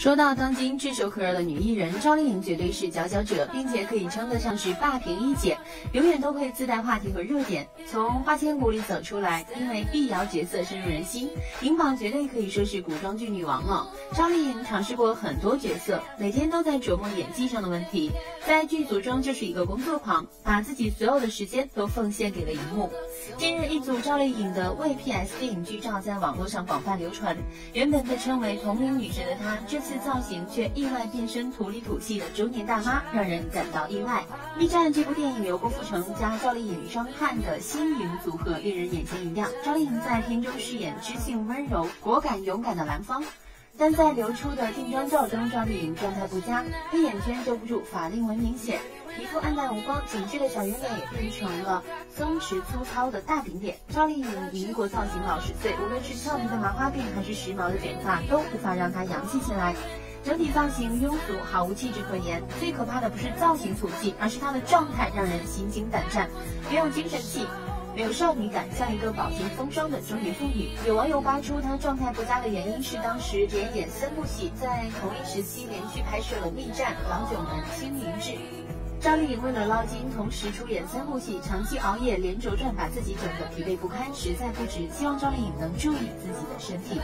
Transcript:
说到当今炙手可热的女艺人，赵丽颖绝对是佼佼者，并且可以称得上是霸屏一姐，永远都会自带话题和热点。从《花千骨》里走出来，因为碧瑶角色深入人心，荧榜绝对可以说是古装剧女王了。赵丽颖尝试过很多角色，每天都在琢磨演技上的问题，在剧组中就是一个工作狂，把自己所有的时间都奉献给了荧幕。近日，一组赵丽颖的未 PS 电影剧照在网络上广泛流传，原本被称为同龄女神的她，这次。造型却意外变身土里土气的中年大妈，让人感到意外。《驿站》这部电影由郭富城加赵丽颖张翰的新颖组合，令人眼前一亮。赵丽颖在片中饰演知性温柔、果敢勇敢的兰芳，但在流出的定妆照中，赵丽颖状态不佳，黑眼圈遮不住，法令纹明显。皮肤暗淡无光，紧致的小圆脸也变成了松弛粗糙的大饼脸。赵丽颖民国造型老十岁，无论是俏皮的麻花辫还是时髦的卷发，都无法让她洋气起来。整体造型庸俗，毫无气质可言。最可怕的不是造型俗气，而是她的状态让人心惊胆战，没有精神气，没有少女感，像一个饱经风霜的中年妇女。有网友扒出她状态不佳的原因是当时连演三部戏，在同一时期连续拍摄了《密战》《郎九门》《青云志》。赵丽颖为了捞金，同时出演三部戏，长期熬夜连轴转，把自己整得疲惫不堪，实在不值。希望赵丽颖能注意自己的身体。